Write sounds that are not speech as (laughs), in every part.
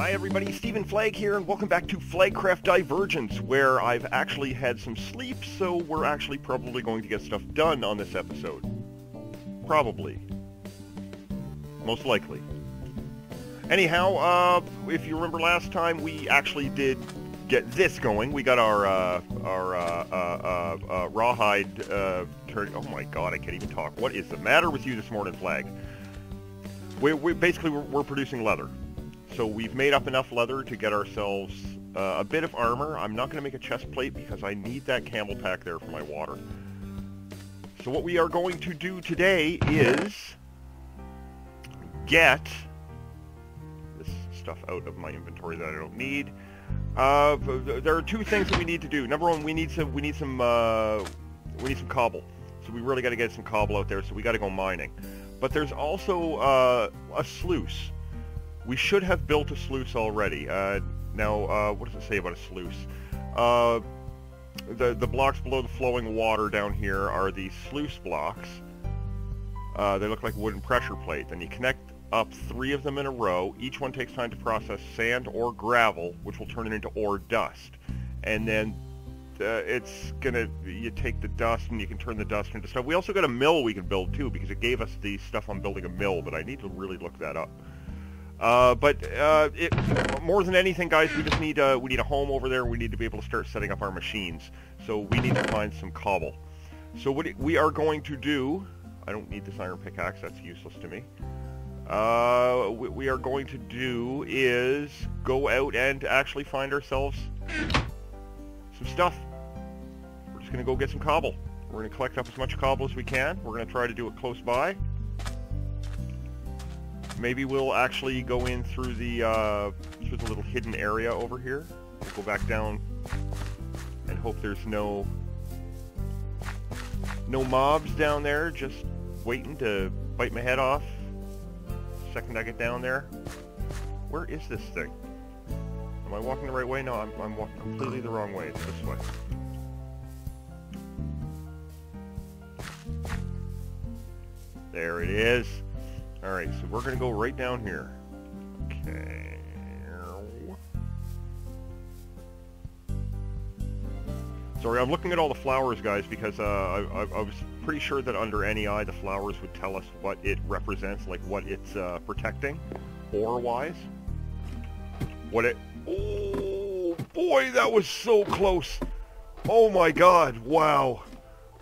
Hi everybody, Stephen Flagg here, and welcome back to Flaggcraft Divergence, where I've actually had some sleep, so we're actually probably going to get stuff done on this episode. Probably. Most likely. Anyhow, uh, if you remember last time, we actually did get this going. We got our, uh, our, uh, uh, uh, uh rawhide, turn- oh my god, I can't even talk. What is the matter with you this morning, Flagg? We, we basically, we're, we're producing leather. So we've made up enough leather to get ourselves uh, a bit of armor. I'm not going to make a chest plate because I need that camel pack there for my water. So what we are going to do today is get this stuff out of my inventory that I don't need. Uh, there are two things that we need to do. Number one, we need some we need some uh, we need some cobble. So we really got to get some cobble out there. So we got to go mining. But there's also uh, a sluice. We should have built a sluice already. Uh, now, uh, what does it say about a sluice? Uh, the, the blocks below the flowing water down here are the sluice blocks. Uh, they look like wooden pressure plate. Then you connect up three of them in a row. Each one takes time to process sand or gravel, which will turn it into ore dust. And then uh, it's gonna you take the dust and you can turn the dust into stuff. We also got a mill we can build too because it gave us the stuff on building a mill, but I need to really look that up. Uh, but uh, it, more than anything, guys, we just need uh, we need a home over there. We need to be able to start setting up our machines. So we need to find some cobble. So what we are going to do, I don't need this iron pickaxe. That's useless to me. Uh, what we are going to do is go out and actually find ourselves some stuff. We're just going to go get some cobble. We're going to collect up as much cobble as we can. We're going to try to do it close by. Maybe we'll actually go in through the uh, through the little hidden area over here. Go back down and hope there's no no mobs down there just waiting to bite my head off. Second I get down there. Where is this thing? Am I walking the right way? No, I'm, I'm walking completely the wrong way. It's this way. There it is. Alright, so we're going to go right down here. Okay. Sorry, I'm looking at all the flowers, guys, because uh, I, I, was pretty sure that under NEI the flowers would tell us what it represents, like what it's uh, protecting, ore-wise. What it... Oh, boy, that was so close! Oh my god, wow!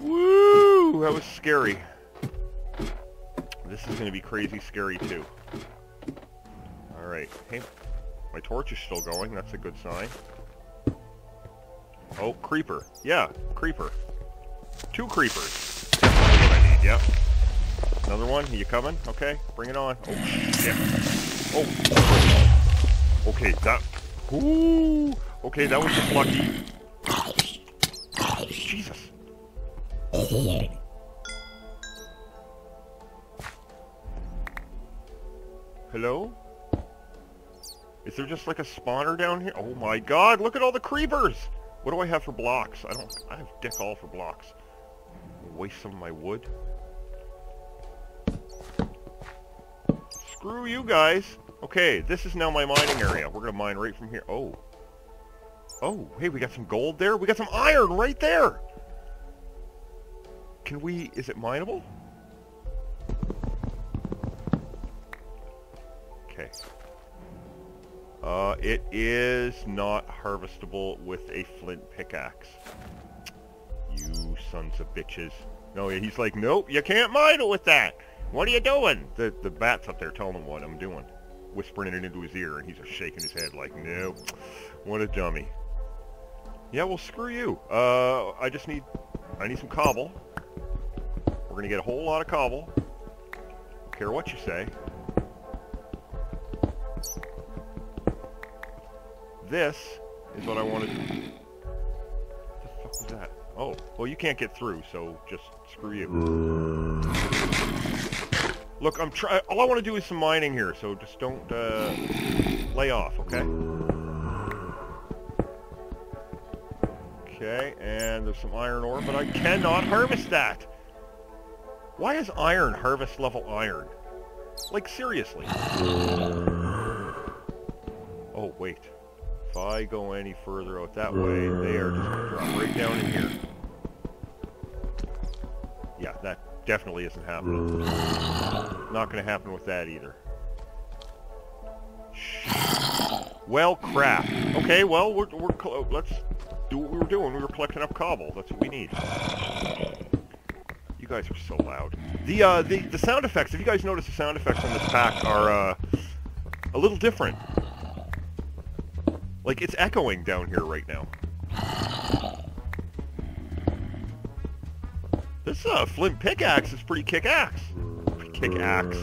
Woo! That was scary. This is going to be crazy scary too. Alright. Hey, my torch is still going. That's a good sign. Oh, creeper. Yeah, creeper. Two creepers. That's what I need, yep. Another one? You coming? Okay, bring it on. Oh, shit. Oh. Okay, that... Ooh. Okay, that was just lucky. Jesus. Hello? Is there just like a spawner down here? Oh my god, look at all the creepers! What do I have for blocks? I don't... I have dick all for blocks. Waste some of my wood. Screw you guys! Okay, this is now my mining area. We're gonna mine right from here. Oh. Oh, hey, we got some gold there? We got some iron right there! Can we... Is it mineable? Uh, it is not harvestable with a flint pickaxe. You sons of bitches. No, he's like, nope, you can't mine it with that. What are you doing? The the bat's up there telling him what I'm doing. Whispering it into his ear, and he's just shaking his head like, no. What a dummy. Yeah, well, screw you. Uh, I just need, I need some cobble. We're gonna get a whole lot of cobble. Don't care what you say. This is what I wanted to. What the fuck was that? Oh, well you can't get through, so just screw you. Look, I'm try- all I want to do is some mining here, so just don't, uh, lay off, okay? Okay, and there's some iron ore, but I cannot harvest that! Why is iron harvest level iron? Like, seriously. Oh, wait. If I go any further out that way, they are just going to drop right down in here. Yeah, that definitely isn't happening. Not going to happen with that either. Well, crap. Okay, well, we're, we're let's do what we were doing. We were collecting up cobble. That's what we need. You guys are so loud. The uh, the the sound effects. If you guys notice, the sound effects on this pack are uh, a little different. Like it's echoing down here right now. This uh, flint pickaxe is pretty kick-ass. Kick-axe.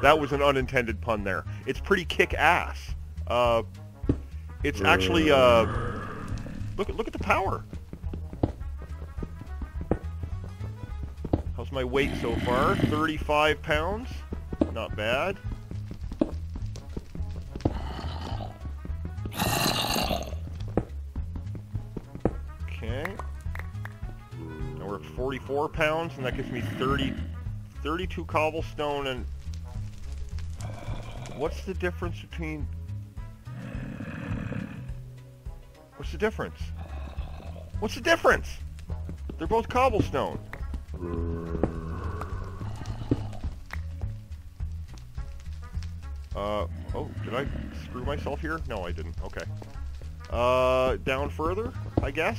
That was an unintended pun there. It's pretty kick-ass. Uh, it's actually, uh, look look at the power. How's my weight so far? 35 pounds. Not bad. 44 pounds, and that gives me 30, 32 cobblestone and... What's the difference between What's the difference? What's the difference? They're both cobblestone. Uh, oh, did I screw myself here? No, I didn't. Okay. Uh, down further, I guess?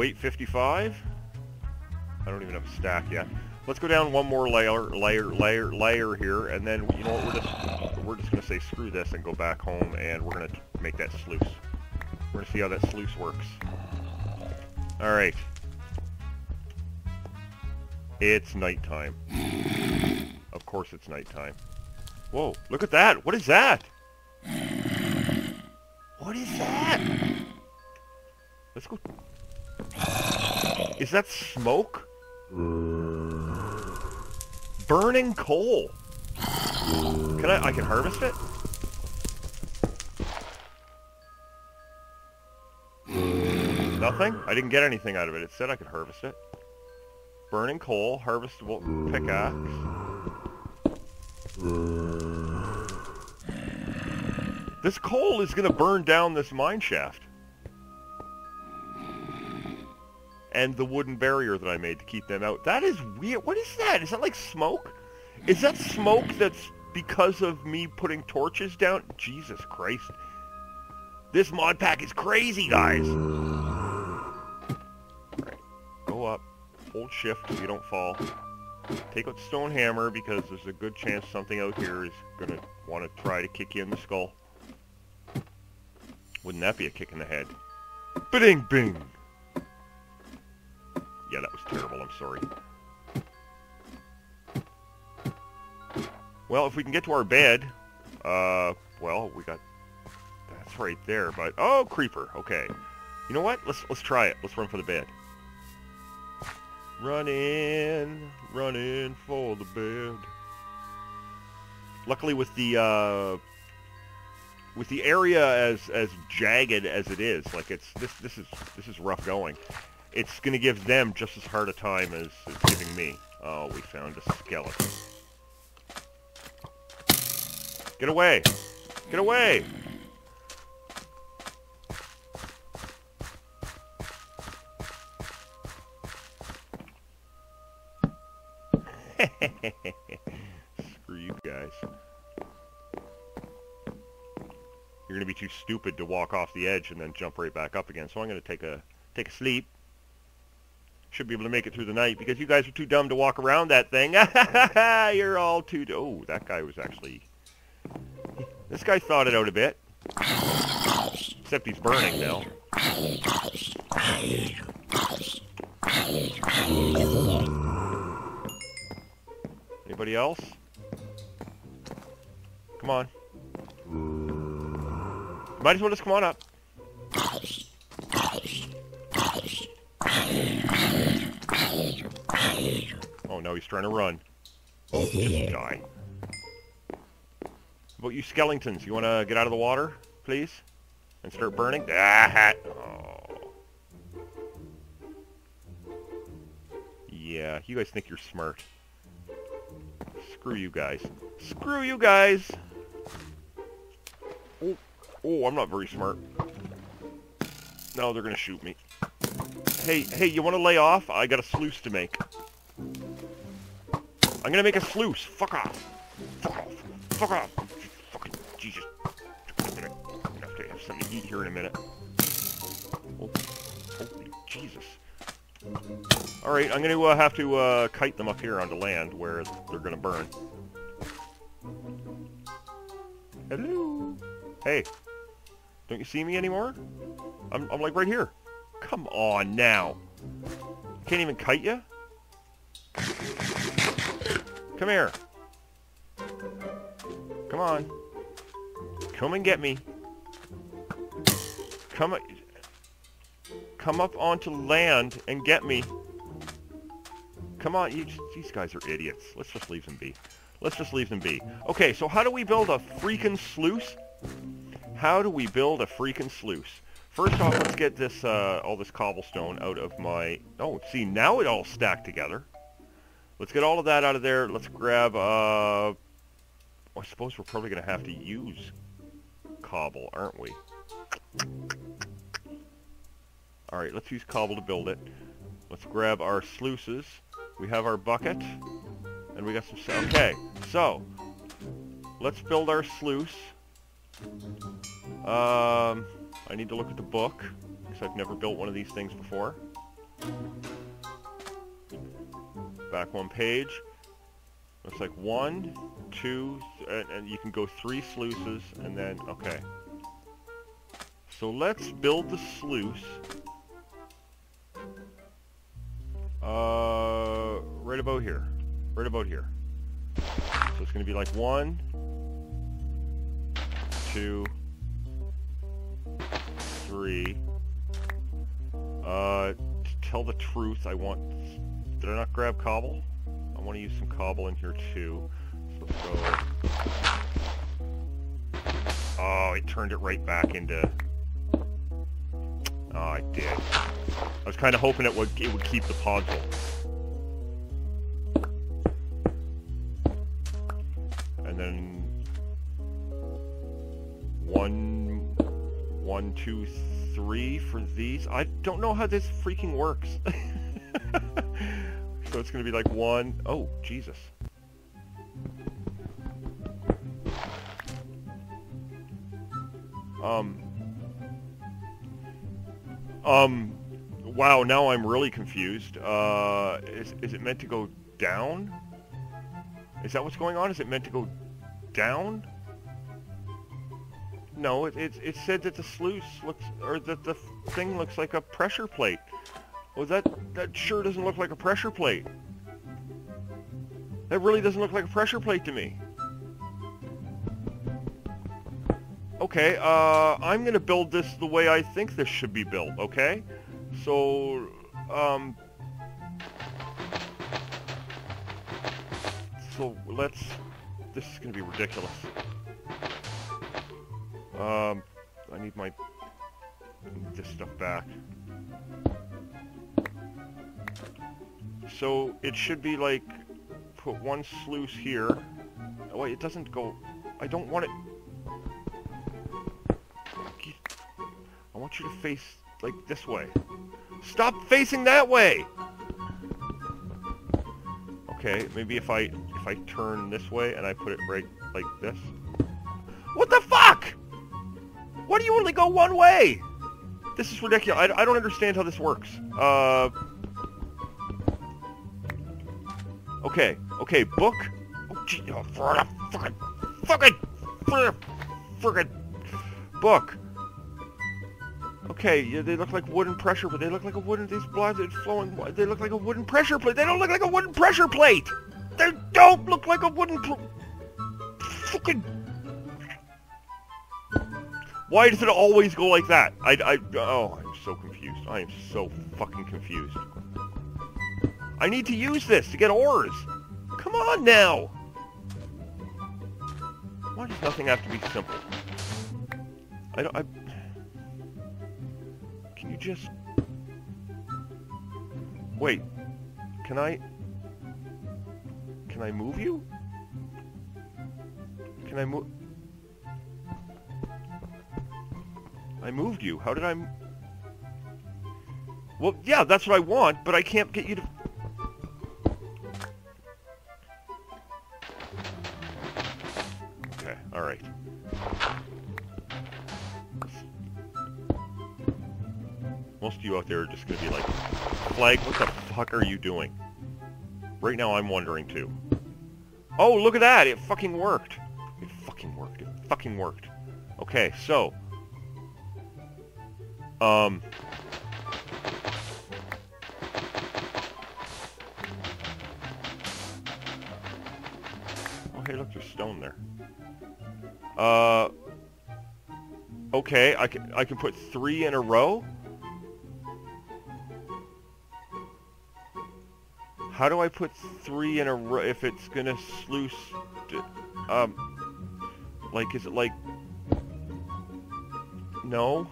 Weight 55. I don't even have a stack yet. Let's go down one more layer, layer, layer, layer here, and then you know what? We're just we're just gonna say screw this and go back home, and we're gonna make that sluice. We're gonna see how that sluice works. All right. It's nighttime. Of course it's nighttime. Whoa, look at that! What is that? What is that? Let's go is that smoke? Burning coal. Can I, I can harvest it? Nothing? I didn't get anything out of it. It said I could harvest it. Burning coal, harvestable pickaxe. This coal is to burn down this mine shaft. And the wooden barrier that I made to keep them out. That is weird. What is that? Is that like smoke? Is that smoke that's because of me putting torches down? Jesus Christ. This mod pack is crazy, guys. Right. Go up. Hold shift so you don't fall. Take out stone hammer because there's a good chance something out here is going to want to try to kick you in the skull. Wouldn't that be a kick in the head? Bing bing! Yeah, that was terrible. I'm sorry. Well, if we can get to our bed, uh, well, we got... That's right there, but... Oh, creeper. Okay. You know what? Let's let's try it. Let's run for the bed. Run in, run in for the bed. Luckily, with the uh, with the area as as jagged as it is, like it's this this is this is rough going it's going to give them just as hard a time as it's giving me. Oh, we found a skeleton. Get away! Get away! (laughs) Screw you guys. You're going to be too stupid to walk off the edge and then jump right back up again. So I'm going to take a take a sleep should be able to make it through the night because you guys are too dumb to walk around that thing. (laughs) You're all too... Oh, that guy was actually... This guy thought it out a bit. Except he's burning now. Anybody else? Come on. Might as well just come on up. He's trying to run. Oh, Just die. What about you skeletons? You want to get out of the water, please? and start burning? Ah, oh. Yeah, you guys think you're smart. Screw you guys. Screw you guys! Oh, oh I'm not very smart. No, they're gonna shoot me. Hey, hey, you wanna lay off? I got a sluice to make. I'm gonna make a sluice. Fuck off. Fuck off. Fuck off. Fucking Jesus. I'm gonna have to have something to eat here in a minute. Oh, holy Jesus. Alright, I'm gonna uh, have to uh, kite them up here onto land where they're gonna burn. Hello? Hey. Don't you see me anymore? I'm, I'm like right here. Come on now. Can't even kite you? Come here. Come on. Come and get me. Come, come up onto land and get me. Come on, you, these guys are idiots. Let's just leave them be. Let's just leave them be. Okay, so how do we build a freaking sluice? How do we build a freaking sluice? First off, let's get this, uh, all this cobblestone out of my... Oh, see, now it all stacked together. Let's get all of that out of there. Let's grab, uh... I suppose we're probably going to have to use cobble, aren't we? Alright, let's use cobble to build it. Let's grab our sluices. We have our bucket. And we got some... Okay, so... Let's build our sluice. Um, I need to look at the book, because I've never built one of these things before. Back one page. Looks like one, two, and, and you can go three sluices, and then, okay. So let's build the sluice. Uh, right about here. Right about here. So it's going to be like one, two, three. Uh, tell the truth, I want did I not grab cobble? I want to use some cobble in here too. So go. Oh, it turned it right back into... Oh, I did. I was kind of hoping it would it would keep the puzzle. And then one, one, two, three for these. I don't know how this freaking works. (laughs) So it's going to be like one... Oh, Jesus. Um... Um... Wow, now I'm really confused. Uh, is, is it meant to go down? Is that what's going on? Is it meant to go down? No, it, it, it said that the sluice looks, or that the thing looks like a pressure plate. That, that sure doesn't look like a pressure plate. That really doesn't look like a pressure plate to me. Okay, uh, I'm gonna build this the way I think this should be built, okay? So, um... So, let's... This is gonna be ridiculous. Um, I need my... this stuff back. So it should be like, put one sluice here. Oh wait, it doesn't go, I don't want it. I want you to face like this way. Stop facing that way! Okay, maybe if I, if I turn this way and I put it right like this. What the fuck? Why do you only go one way? This is ridiculous. I, I don't understand how this works. Uh... Okay, okay, book. Oh, gee, oh, fucking, fucking, fucking, book. Okay, yeah, they look like wooden pressure, but they look like a wooden. These blood is flowing. They look like a wooden pressure plate. They don't look like a wooden pressure plate. They don't look like a wooden. Fucking. Why does it always go like that? I, I, oh, I'm so confused. I am so fucking confused. I need to use this to get ores. Come on now. Why does nothing have to be simple? I don't, I... Can you just... Wait. Can I... Can I move you? Can I move... I moved you. How did I... Well, yeah, that's what I want, but I can't get you to... Most of you out there are just gonna be like, Flagg, what the fuck are you doing? Right now I'm wondering too. Oh, look at that! It fucking worked! It fucking worked. It fucking worked. Okay, so... Um... Oh, hey, look, there's stone there. Uh... Okay, I can, I can put three in a row? How do I put three in a row if it's gonna sluice... Um... Like, is it like... No?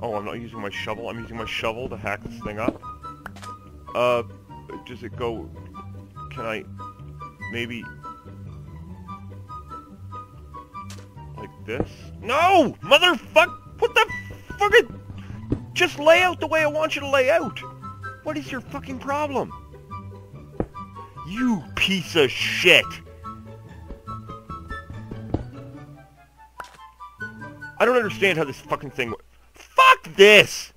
Oh, I'm not using my shovel. I'm using my shovel to hack this thing up. Uh, does it go... Can I... Maybe... Like this? No! Motherfuck! Just lay out the way I want you to lay out! What is your fucking problem? You piece of shit! I don't understand how this fucking thing... wo- Fuck this!